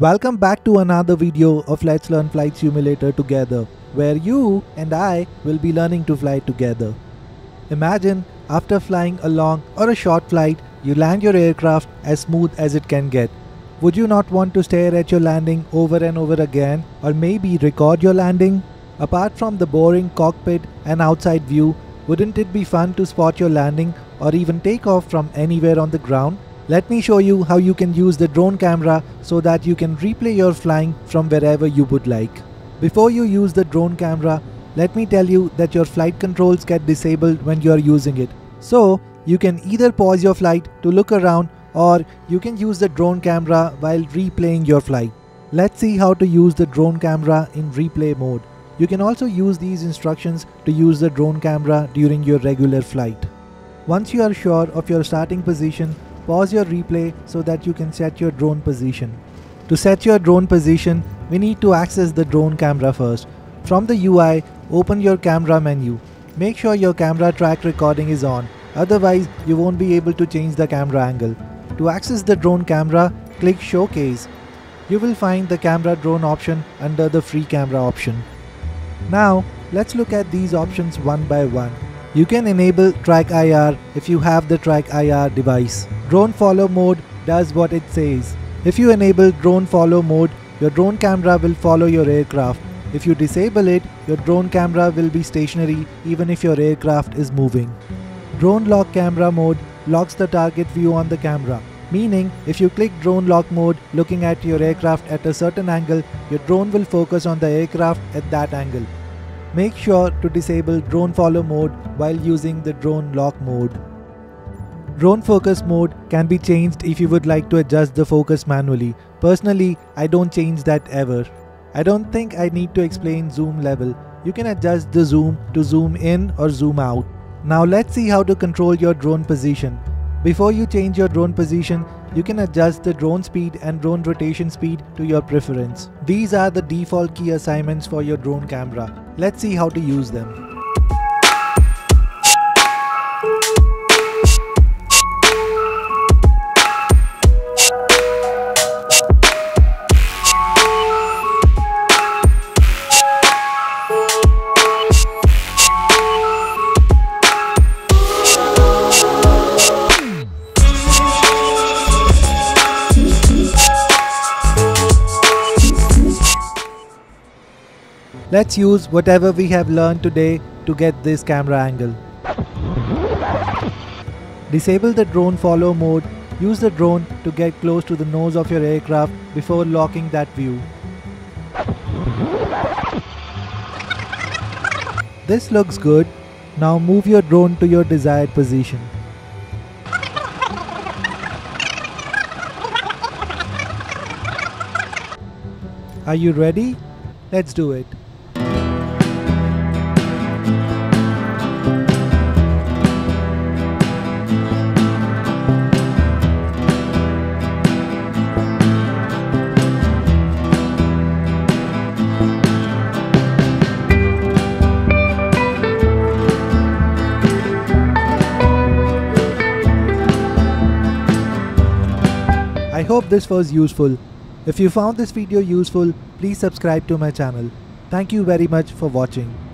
Welcome back to another video of Let's Learn Flight Simulator together, where you and I will be learning to fly together. Imagine after flying a long or a short flight, you land your aircraft as smooth as it can get. Would you not want to stare at your landing over and over again, or maybe record your landing? Apart from the boring cockpit and outside view, wouldn't it be fun to spot your landing or even take off from anywhere on the ground? Let me show you how you can use the drone camera so that you can replay your flying from wherever you would like. Before you use the drone camera, let me tell you that your flight controls get disabled when you are using it. So, you can either pause your flight to look around or you can use the drone camera while replaying your flight. Let's see how to use the drone camera in replay mode. You can also use these instructions to use the drone camera during your regular flight. Once you are sure of your starting position, Pause your replay so that you can set your drone position. To set your drone position, we need to access the drone camera first. From the UI, open your camera menu. Make sure your camera track recording is on, otherwise you won't be able to change the camera angle. To access the drone camera, click Showcase. You will find the camera drone option under the free camera option. Now, let's look at these options one by one. You can enable Track IR if you have the Track IR device. Drone follow mode does what it says. If you enable drone follow mode, your drone camera will follow your aircraft. If you disable it, your drone camera will be stationary even if your aircraft is moving. Drone lock camera mode locks the target view on the camera. Meaning, if you click drone lock mode looking at your aircraft at a certain angle, your drone will focus on the aircraft at that angle. Make sure to disable drone follow mode while using the drone lock mode. Drone focus mode can be changed if you would like to adjust the focus manually. Personally, I don't change that ever. I don't think I need to explain zoom level. You can adjust the zoom to zoom in or zoom out. Now let's see how to control your drone position. Before you change your drone position, you can adjust the drone speed and drone rotation speed to your preference. These are the default key assignments for your drone camera. Let's see how to use them. Let's use whatever we have learned today to get this camera angle. Disable the drone follow mode. Use the drone to get close to the nose of your aircraft before locking that view. This looks good. Now move your drone to your desired position. Are you ready? Let's do it. Hope this was useful. If you found this video useful, please subscribe to my channel. Thank you very much for watching.